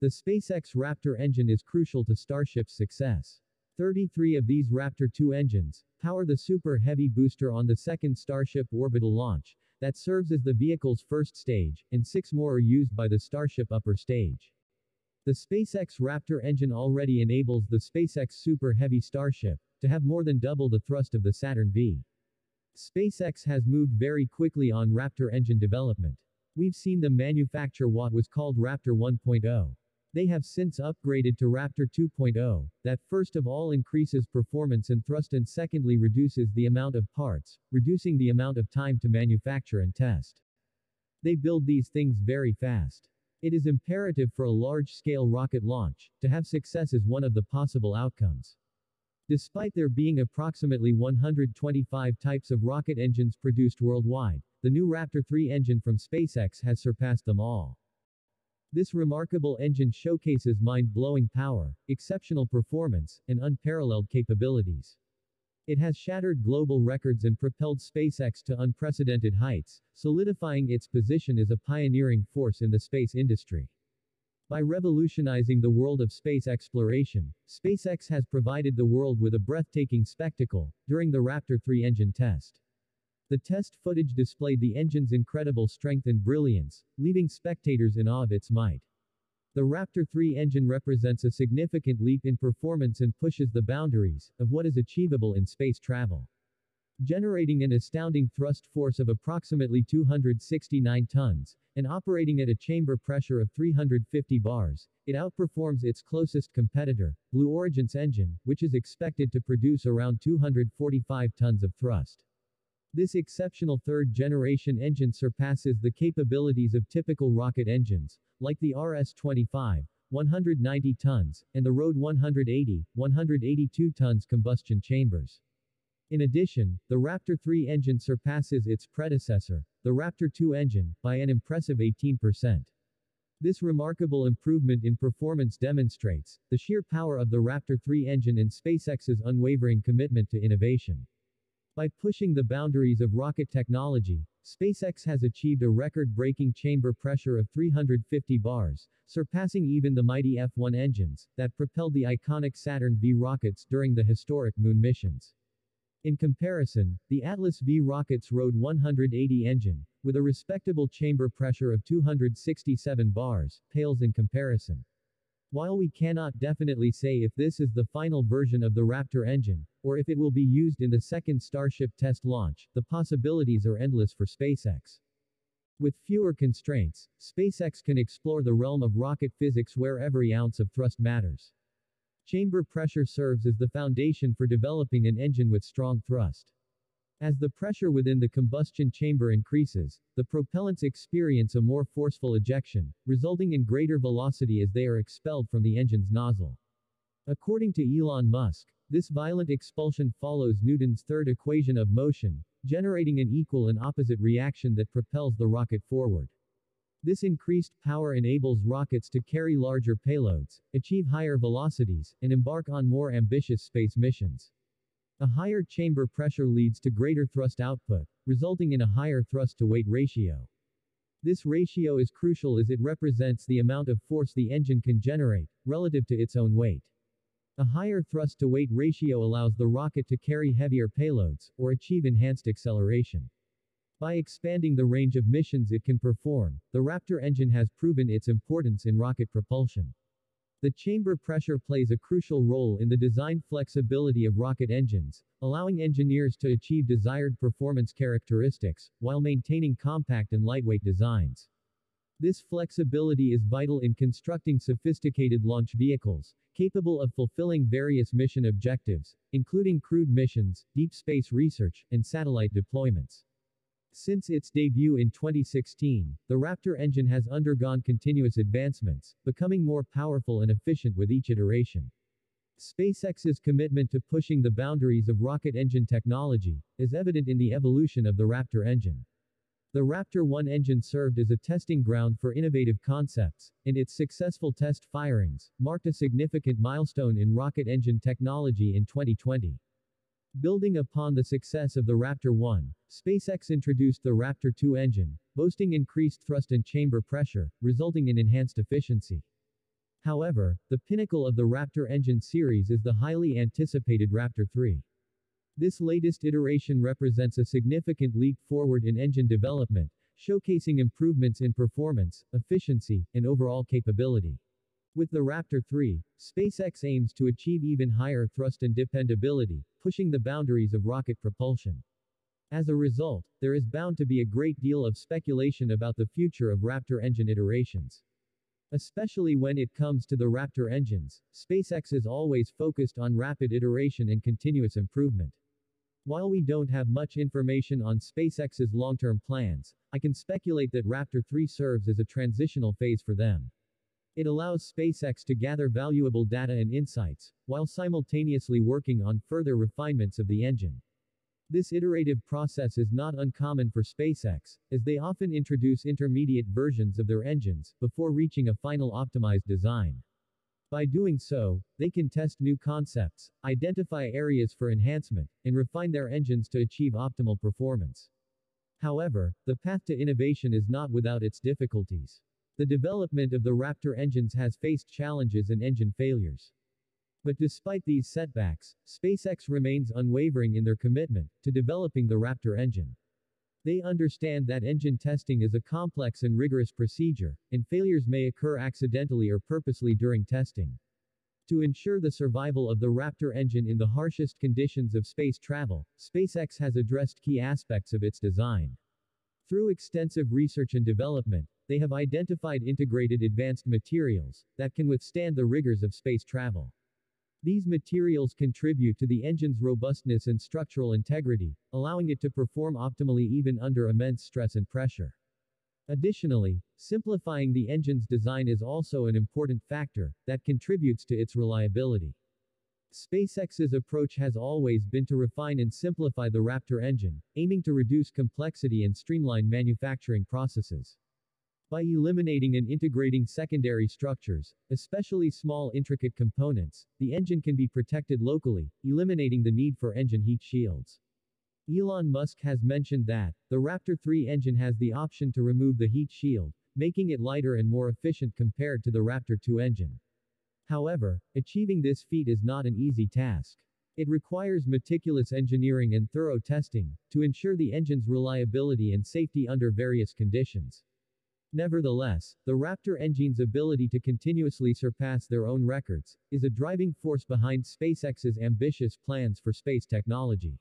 The SpaceX Raptor engine is crucial to Starship's success. 33 of these Raptor 2 engines power the Super Heavy booster on the second Starship orbital launch, that serves as the vehicle's first stage, and six more are used by the Starship upper stage. The SpaceX Raptor engine already enables the SpaceX Super Heavy Starship to have more than double the thrust of the Saturn V. SpaceX has moved very quickly on Raptor engine development. We've seen them manufacture what was called Raptor 1.0. They have since upgraded to Raptor 2.0, that first of all increases performance and thrust and secondly reduces the amount of parts, reducing the amount of time to manufacture and test. They build these things very fast. It is imperative for a large-scale rocket launch, to have success as one of the possible outcomes. Despite there being approximately 125 types of rocket engines produced worldwide, the new Raptor 3 engine from SpaceX has surpassed them all. This remarkable engine showcases mind-blowing power, exceptional performance, and unparalleled capabilities. It has shattered global records and propelled SpaceX to unprecedented heights, solidifying its position as a pioneering force in the space industry. By revolutionizing the world of space exploration, SpaceX has provided the world with a breathtaking spectacle during the Raptor 3 engine test. The test footage displayed the engine's incredible strength and brilliance, leaving spectators in awe of its might. The Raptor 3 engine represents a significant leap in performance and pushes the boundaries of what is achievable in space travel. Generating an astounding thrust force of approximately 269 tons, and operating at a chamber pressure of 350 bars, it outperforms its closest competitor, Blue Origin's engine, which is expected to produce around 245 tons of thrust. This exceptional third-generation engine surpasses the capabilities of typical rocket engines, like the RS-25, 190 tons, and the RD 180, 182 tons combustion chambers. In addition, the Raptor 3 engine surpasses its predecessor, the Raptor 2 engine, by an impressive 18%. This remarkable improvement in performance demonstrates the sheer power of the Raptor 3 engine and SpaceX's unwavering commitment to innovation. By pushing the boundaries of rocket technology, SpaceX has achieved a record-breaking chamber pressure of 350 bars, surpassing even the mighty F-1 engines that propelled the iconic Saturn V rockets during the historic moon missions. In comparison, the Atlas V rocket's RD 180 engine, with a respectable chamber pressure of 267 bars, pales in comparison. While we cannot definitely say if this is the final version of the Raptor engine, or if it will be used in the second Starship test launch, the possibilities are endless for SpaceX. With fewer constraints, SpaceX can explore the realm of rocket physics where every ounce of thrust matters. Chamber pressure serves as the foundation for developing an engine with strong thrust. As the pressure within the combustion chamber increases, the propellants experience a more forceful ejection, resulting in greater velocity as they are expelled from the engine's nozzle. According to Elon Musk, this violent expulsion follows Newton's third equation of motion, generating an equal and opposite reaction that propels the rocket forward. This increased power enables rockets to carry larger payloads, achieve higher velocities, and embark on more ambitious space missions. A higher chamber pressure leads to greater thrust output, resulting in a higher thrust-to-weight ratio. This ratio is crucial as it represents the amount of force the engine can generate, relative to its own weight. A higher thrust-to-weight ratio allows the rocket to carry heavier payloads, or achieve enhanced acceleration. By expanding the range of missions it can perform, the Raptor engine has proven its importance in rocket propulsion. The chamber pressure plays a crucial role in the design flexibility of rocket engines, allowing engineers to achieve desired performance characteristics, while maintaining compact and lightweight designs. This flexibility is vital in constructing sophisticated launch vehicles, capable of fulfilling various mission objectives, including crewed missions, deep space research, and satellite deployments. Since its debut in 2016, the Raptor engine has undergone continuous advancements, becoming more powerful and efficient with each iteration. SpaceX's commitment to pushing the boundaries of rocket engine technology is evident in the evolution of the Raptor engine. The Raptor 1 engine served as a testing ground for innovative concepts, and its successful test firings marked a significant milestone in rocket engine technology in 2020. Building upon the success of the Raptor 1, SpaceX introduced the Raptor 2 engine, boasting increased thrust and chamber pressure, resulting in enhanced efficiency. However, the pinnacle of the Raptor engine series is the highly anticipated Raptor 3. This latest iteration represents a significant leap forward in engine development, showcasing improvements in performance, efficiency, and overall capability. With the Raptor 3, SpaceX aims to achieve even higher thrust and dependability, pushing the boundaries of rocket propulsion. As a result, there is bound to be a great deal of speculation about the future of Raptor engine iterations. Especially when it comes to the Raptor engines, SpaceX is always focused on rapid iteration and continuous improvement. While we don't have much information on SpaceX's long-term plans, I can speculate that Raptor 3 serves as a transitional phase for them. It allows SpaceX to gather valuable data and insights, while simultaneously working on further refinements of the engine. This iterative process is not uncommon for SpaceX, as they often introduce intermediate versions of their engines, before reaching a final optimized design. By doing so, they can test new concepts, identify areas for enhancement, and refine their engines to achieve optimal performance. However, the path to innovation is not without its difficulties. The development of the Raptor engines has faced challenges and engine failures. But despite these setbacks, SpaceX remains unwavering in their commitment to developing the Raptor engine. They understand that engine testing is a complex and rigorous procedure, and failures may occur accidentally or purposely during testing. To ensure the survival of the Raptor engine in the harshest conditions of space travel, SpaceX has addressed key aspects of its design. Through extensive research and development, they have identified integrated advanced materials that can withstand the rigors of space travel. These materials contribute to the engine's robustness and structural integrity, allowing it to perform optimally even under immense stress and pressure. Additionally, simplifying the engine's design is also an important factor that contributes to its reliability. SpaceX's approach has always been to refine and simplify the Raptor engine, aiming to reduce complexity and streamline manufacturing processes. By eliminating and integrating secondary structures, especially small intricate components, the engine can be protected locally, eliminating the need for engine heat shields. Elon Musk has mentioned that, the Raptor 3 engine has the option to remove the heat shield, making it lighter and more efficient compared to the Raptor 2 engine. However, achieving this feat is not an easy task. It requires meticulous engineering and thorough testing to ensure the engine's reliability and safety under various conditions. Nevertheless, the Raptor engine's ability to continuously surpass their own records is a driving force behind SpaceX's ambitious plans for space technology.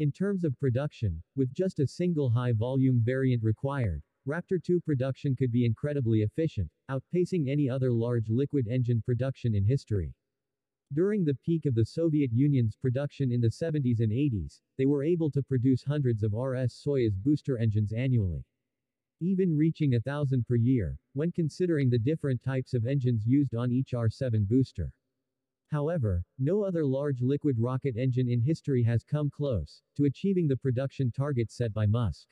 In terms of production, with just a single high-volume variant required, Raptor 2 production could be incredibly efficient, outpacing any other large liquid engine production in history. During the peak of the Soviet Union's production in the 70s and 80s, they were able to produce hundreds of RS-Soyuz booster engines annually. Even reaching a thousand per year, when considering the different types of engines used on each R-7 booster. However, no other large liquid rocket engine in history has come close to achieving the production target set by Musk.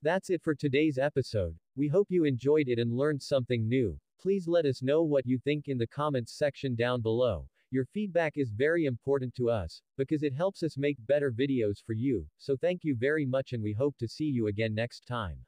That's it for today's episode. We hope you enjoyed it and learned something new. Please let us know what you think in the comments section down below. Your feedback is very important to us, because it helps us make better videos for you, so thank you very much and we hope to see you again next time.